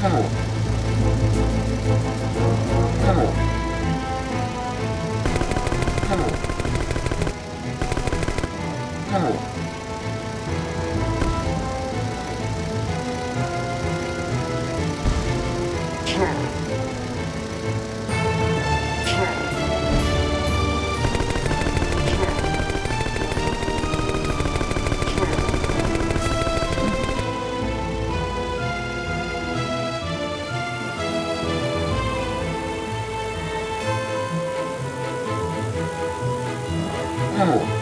Oh. Oh.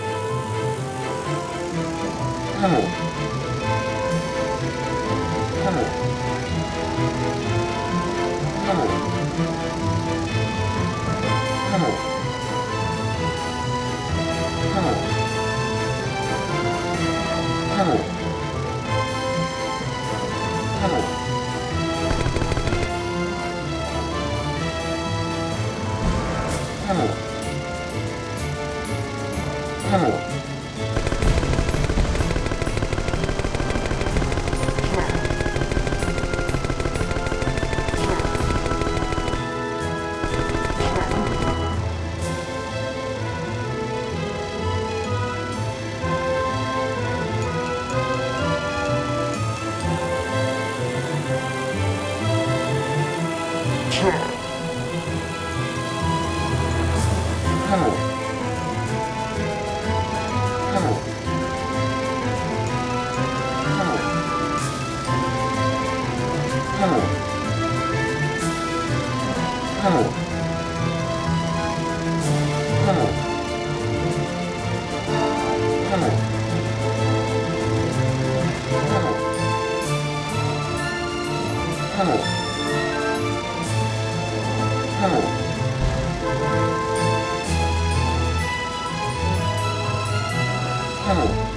ここ、Come on. Oh.